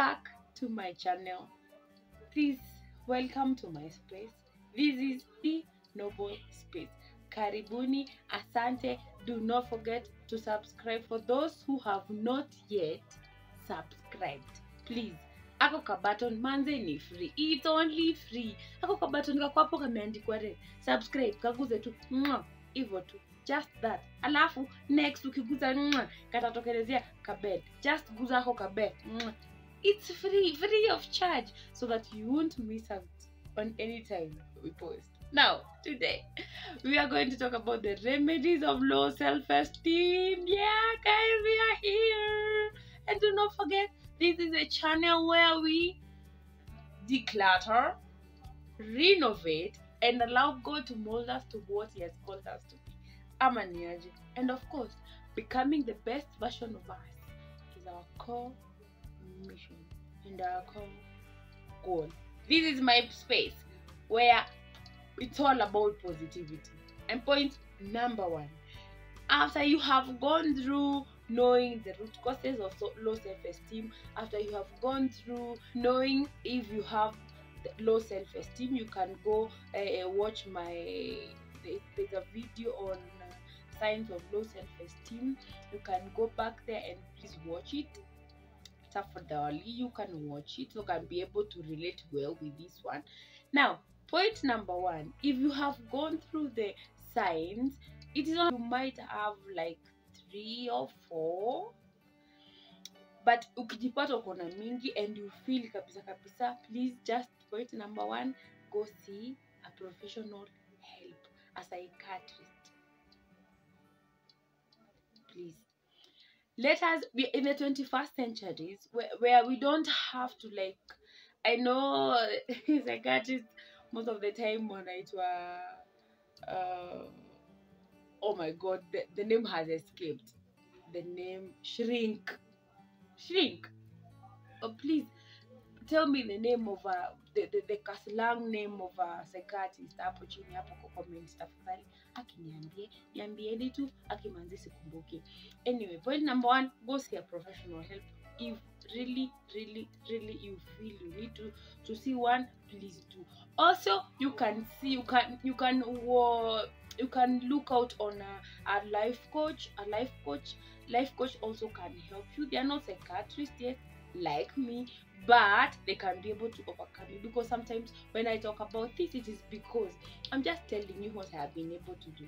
back to my channel. Please welcome to my space. This is the noble space. Karibuni asante. Do not forget to subscribe for those who have not yet subscribed. Please ako ka button manze ni free. It's only free. Ako ka button kako hapo kameandikwa re. Subscribe kaguze tu mwa hivyo tu. Just that. Alafu next ukiguza mwa katatokelezea kabed just guza ako kabed mwa it's free free of charge so that you won't miss out on any time we post. Now today we are going to talk about the remedies of low self-esteem. Yeah guys we are here. And do not forget this is a channel where we declutter renovate and allow god to mold us to what he has called us to be. Ama ni aje and of course becoming the best version of us is our core mission and our core goal. This is my space where it's all about positivity. And point number one after you have gone through knowing the root causes of low self-esteem after you have gone through knowing if you have low self-esteem you can go uh, watch my there's a video on uh, signs of low self-esteem. You can go back there and please watch it tafadhali you can watch it. So can be able to relate well with this one. Now point number one if you have gone through the signs it is you might have like three or four but ukijipata uko na mingi and you feel kabisa kabisa please just point number one go see a professional help a psychiatrist. Please let us be in the 21st centuries where, where we don't have to like i know psychiatrists most of the time when wanaitwa uh, oh my god the, the name has escaped. The name shrink. Shrink. Oh please tell me the name of a the, the, the kaslang name of a psychiatrist hapo chini comment tafadhali akiniambie niambieni tu sikumbuki. Anyway point number one go see a professional help. If really really really you feel you need to to see one please do. Also you can see you can you can you can look out on a, a life coach a life coach. Life coach also can help you. They are not psychiatrists yet like me but they can be able to overcome it because sometimes when i talk about this it is because i'm just telling you what i have been able to do.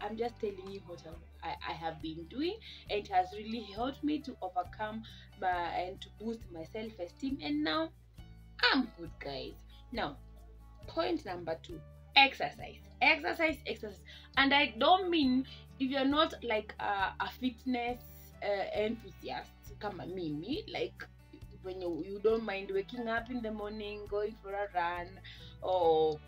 I'm just telling you what I, I have been doing. And it has really helped me to overcome my and to boost my self-esteem. And now i'm good guys. Now point number two exercise. Exercise exercise. And i don't mean if you're not like a, a fitness uh, enthusiast kama mimi like when you, you don't mind waking up in the morning going for a run or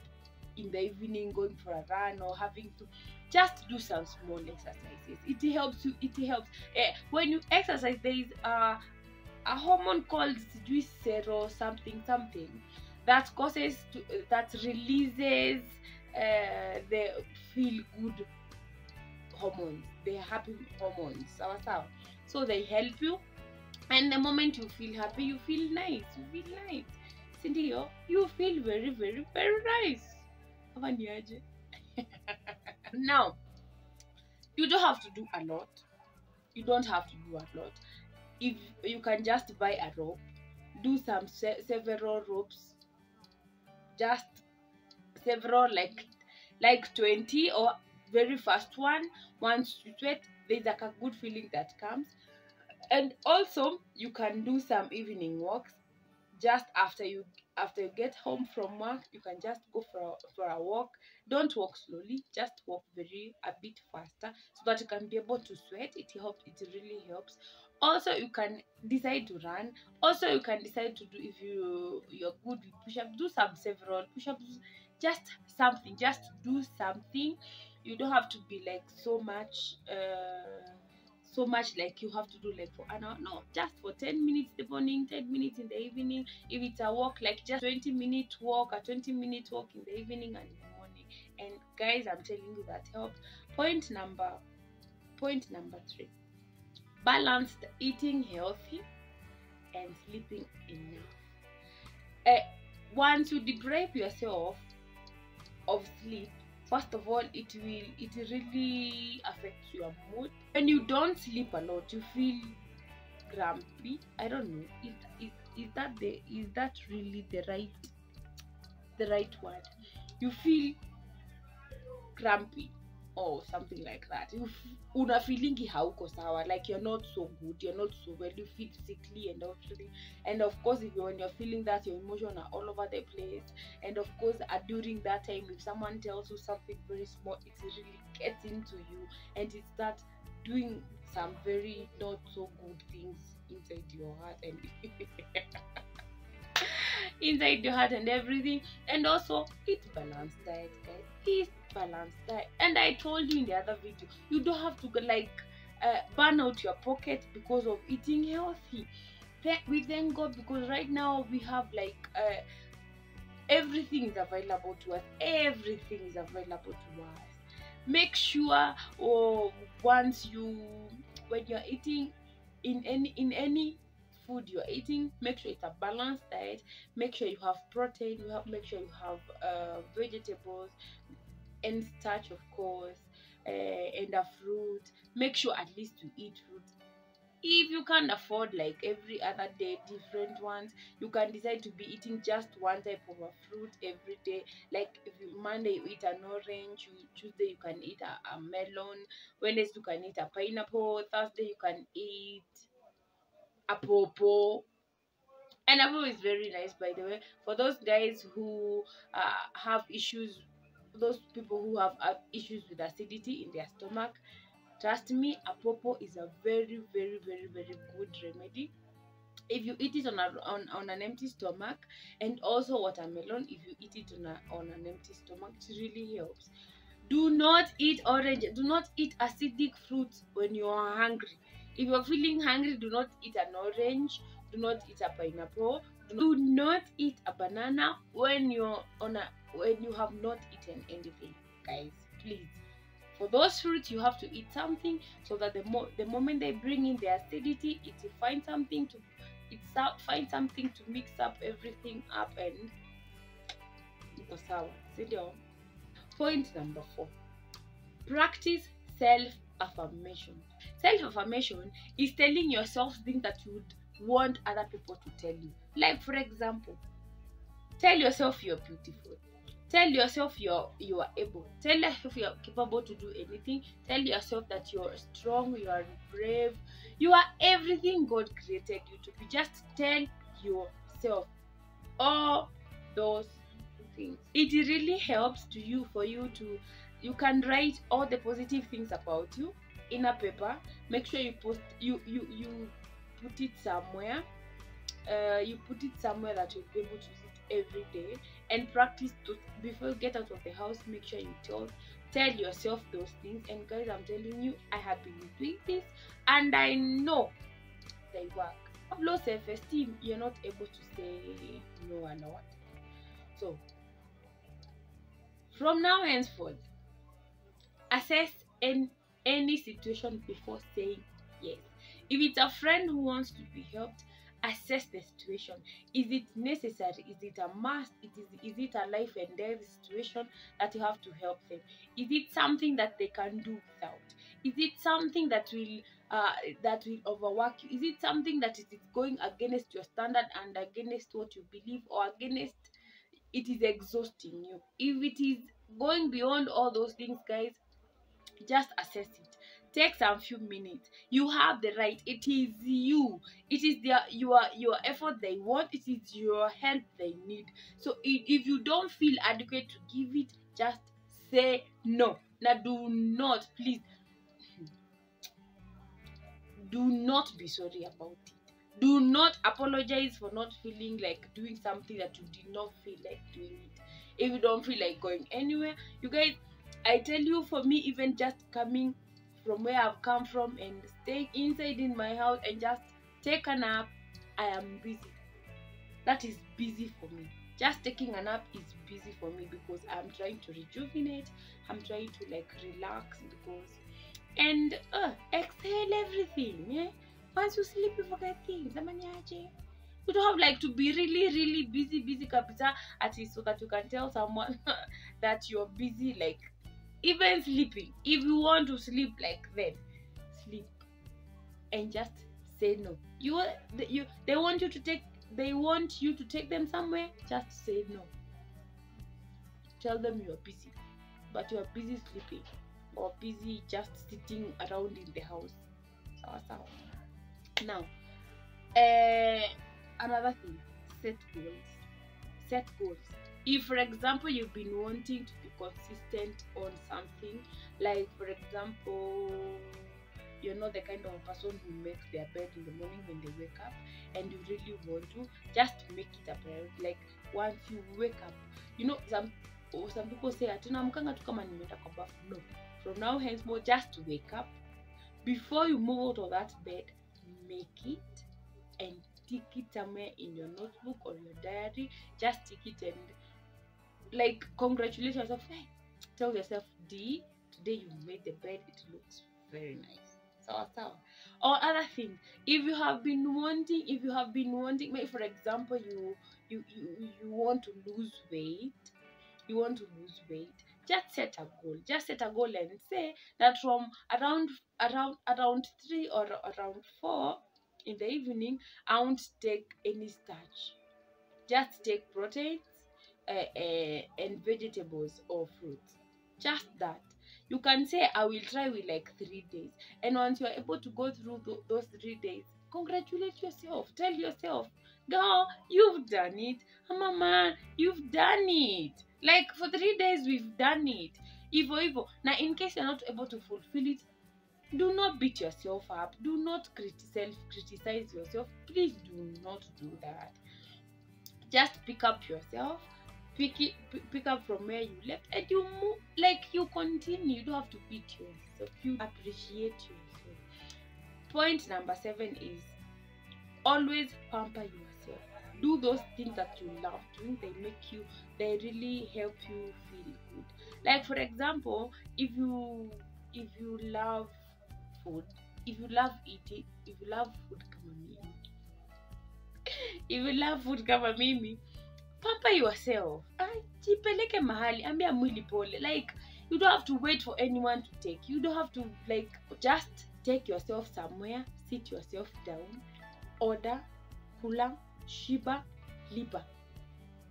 in the evening going for a run or having to just do some small exercises. It helps you it helps. Eh, when you exercise there is a, a hormone called sero something something that causes to, that releases uh, the feel good hormones the happy hormones. Sawa. So they help you and the moment you feel happy you feel nice you feel nice. Sindio you feel very very very nice. Kama ni now you don't have to do a lot. You don't have to do a lot. If you can just buy a rope do some se- several ropes just several like like 20 or very first one. Once you sweat there's like a good feeling that comes and also you can do some evening walks just after you after you get home from work. You can just go for a, for a walk. Don't walk slowly just walk very a bit faster so that you can be able to sweat. It helps it really helps. Also you can decide to run. Also you can decide to do if you you're good with push-ups do some several push-ups. Just something just do something. You don't have to be like so much uh so much like you have to do like for an hour no just for 10 minutes in the morning 10 minutes in the evening. If it's a walk like just 20 minute walk a 20 minute walk in the evening and in the morning. And guys i'm telling you that helps point number point number three balanced eating healthy and sleeping enough. Uh, once you deprive yourself of sleep, first of all, it will it really affects your mood. When you don't sleep a lot, you feel grumpy. I don't know. Is, is, is that the is that really the right the right word? You feel grumpy or something like that. Una feelingi hauko sawa, like you're not so good, you're not so well, you feel sickly and everything. And of course, if you're, when you're feeling that, your emotions are all over the place. And of course, uh, during that time, if someone tells you something very small, it really gets into you, and it starts doing some very not so good things inside your heart and inside your heart and everything. And also eat balanced diet guys. Eat balanced diet. And i told you in the other video you don't have to like uh, burn out your pocket because of eating healthy. Th- we thank god because right now we have like uh, everything is available to us. Everything is available to us. Make sure or once you when you're eating in any in any food you're eating make sure it's a balanced diet make sure you have protein you have make sure you have uh, vegetables and starch of course uh, and a fruit. Make sure at least you eat fruit. If you can't afford like every other day different ones you can decide to be eating just one type of a fruit every day. Like if you monday you eat an orange you, tuesday you can eat a, a melon. Wednesday you can eat a pineapple. Thursday you can eat a pawpaw and apple is very nice by the way. For those guys who uh, have issues those people who have uh, issues with acidity in their stomach trust me a pawpaw is a very very very very good remedy. If you eat it on, a, on on an empty stomach and also watermelon if you eat it on, a, on an empty stomach it really helps. Do not eat orange do not eat acidic fruits when you are hungry if you're feeling hungry do not eat an orange do not eat a pineapple do not eat a banana when you're on a when you have not eaten anything guys please. For those fruits you have to eat something so that the mo- the moment they bring in the acidity it will find something to it's out find something to mix up everything up and iko sawa si ndio point number four. Practice self affirmation self affirmation is telling yourself things that you would want other people to tell you. Like for example tell yourself you're beautiful. Tell yourself you're you are able. Tell yourself you're capable to do anything. Tell yourself that you're strong you are brave. You are everything god created you to be. Just tell yourself all those things. It really helps to you for you to you can write all the positive things about you in a paper make sure you post you you you put it somewhere uh, you put it somewhere that you'll be able to use it every day and practice to before you get out of the house make sure you tell tell yourself those things. And guys i'm telling you i have been doing this and i know they work. I've low self-esteem. You're not able to say no and what so from now henceforth assess in any situation before saying yes. If it's a friend who wants to be helped assess the situation. Is it necessary? Is it a must? It is is it a life and death situation that you have to help them? Is it something that they can do without? Is it something that will uh, that will overwork you? Is it something that is going against your standard and against what you believe or against it is exhausting you? If it is going beyond all those things guys just assess it. Take some few minutes. You have the right. It is you. It is their your your effort they want. It is your help they need. So if, if you don't feel adequate to give it just say no. Now do not please hmm, do not be sorry about it. Do not apologize for not feeling like doing something that you did not feel like doing it. If you don't feel like going anywhere you guys i tell you for me even just coming from where I've come from and staying inside in my house and just take a nap, I am busy. That is busy for me. Just taking a nap is busy for me because I'm trying to rejuvenate. I'm trying to like relax because and uh, exhale everything. Yeah. Once you sleep, you forget things. You don't have like to be really really busy busy kabisa at least so that you can tell someone that you're busy like even sleeping. If you want to sleep like them sleep and just say no. You you they want you to take they want you to take them somewhere just say no. Tell them you're busy but you're busy sleeping or busy just sitting around in the house. Now uh, another thing set goals. Set goals if for example you've been wanting to be consistent on something like for example you're not the kind of person who makes their bed in the morning when they wake up and you really want to just make it a priority. Like once you wake up you know some some people say atinamkanga tu kama nimeenda kwa bafu. No. From now henceforth just wake up. Before you move out of that bed make it and tick it somewhere in your notebook or your diary just tick it and like congratulate yourself. Hey, tell yourself d today you made the bed it looks very nice. Sawa sawa or other thing if you have been wanting if you have been wanting maybe for example you you you, you want to lose weight you want to lose weight just set a goal. Just set a goal and say that from around around around three or around four in the evening i won't take any starch. Just take proteins uh, uh, and vegetables or fruits. Just that. You can say i will try with like three days. And once you are able to go through tho- those three days congratulate yourself. Tell yourself girl you've done it. I'm man you've done it. Like for three days we've done it. Evo evo now in case you're not able to fulfill it do not beat yourself up. Do not criticize criticize yourself. Please do not do that. Just pick up yourself. Pick it pick up from where you left and you move like you continue. You don't have to beat yourself. You appreciate yourself. Point number seven is always pamper yourself. Do those things that you love. Doing they make you they really help you feel good? Like for example if you if you love food. If you love eating if you love food kama mimi if you love food kama mimi pamper yourself jipeleke mahali ambia mwili pole. Like you don't have to wait for anyone to take you don't have to like just take yourself somewhere sit yourself down order kula shiba lipa.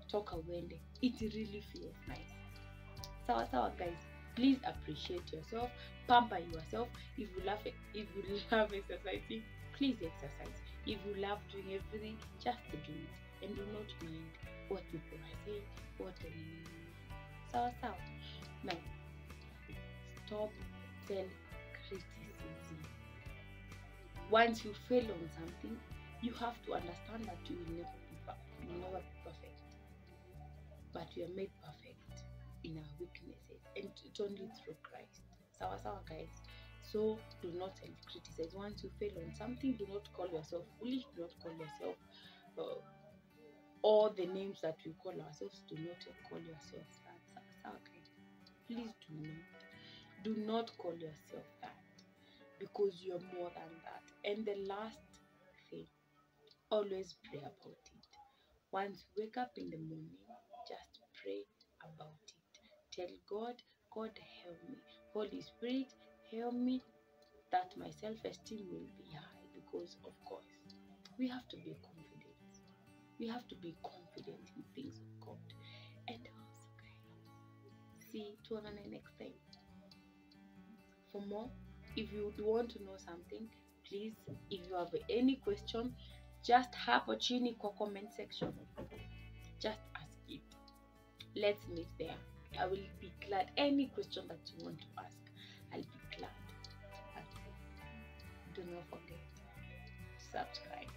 Toka uende. It really feels nice. Sawa sawa guys please appreciate yourself pamper yourself. If you love if you love exercising please exercise. If you love doing everything just do it. And do not mind what people are saying what um, sawa sawa now stop self criticism. Once you fail on something you have to understand that you will never be you will never be perfect. But we are made perfect in our weaknesses and it's only through christ. Sawa sawa guys. So do not criticize. Once you fail on something do not call yourself foolish do not call yourself uh, all the names that we call ourselves do not call yourself that. Sawa sawa guys. Please do not do not call yourself that because you're more than that. And the last thing always pray about it. Once you wake up in the morning just pray about it god god help me. Holy spirit help me that my self-esteem will be high because of course we have to be confident. We have to be confident in things of god. And also guys see tuonane next time for more if you want to know something please if you have any question just hapo chini kwa comment section. Just ask it. Let's meet there i will be glad. Any question that you want to ask i'll be glad. Do not forget to subscribe